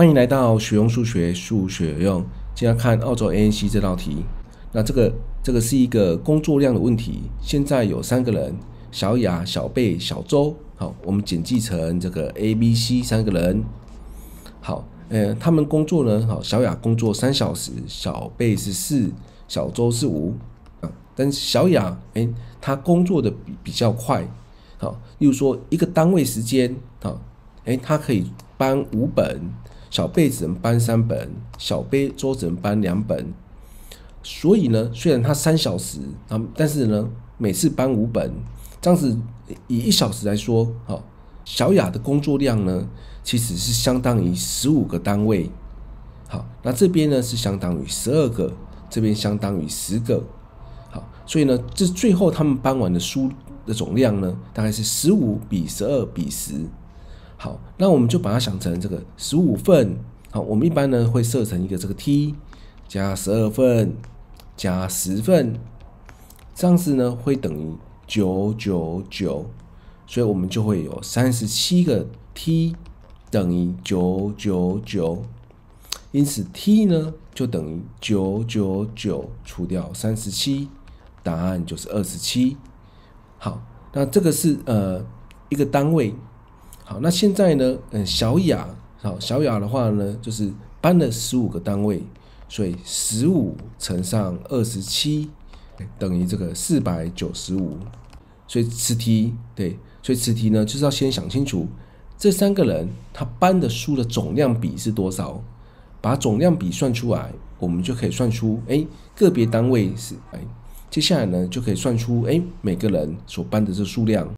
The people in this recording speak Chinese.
欢迎来到学用数学，数学用。今天看澳洲 ANC 这道题。那这个这个是一个工作量的问题。现在有三个人：小雅、小贝、小周。好，我们简记成这个 A、B、C 三个人。好，呃，他们工作呢？好，小雅工作三小时，小贝是四，小周是五。啊，但小雅，哎，她工作的比比较快。好，例如说一个单位时间，好，哎，她可以搬五本。小贝只能搬三本，小贝周只能搬两本，所以呢，虽然他三小时啊，但是呢，每次搬五本，这样子以一小时来说，好，小雅的工作量呢，其实是相当于十五个单位，好，那这边呢是相当于十二个，这边相当于十个，好，所以呢，这最后他们搬完的书的总量呢，大概是十五比十二比十。好，那我们就把它想成这个十五份。好，我们一般呢会设成一个这个 T 加十二份加十份，这样子呢会等于九九九，所以我们就会有三十七个 T 等于九九九，因此 T 呢就等于九九九除掉三十七，答案就是二十七。好，那这个是呃一个单位。好，那现在呢？嗯，小雅，好，小雅的话呢，就是搬了十五个单位，所以十五乘上二十七等于这个四百九十五。所以此题对，所以此题呢，就是要先想清楚这三个人他搬的书的总量比是多少，把总量比算出来，我们就可以算出哎个别单位是哎，接下来呢就可以算出哎每个人所搬的这数量。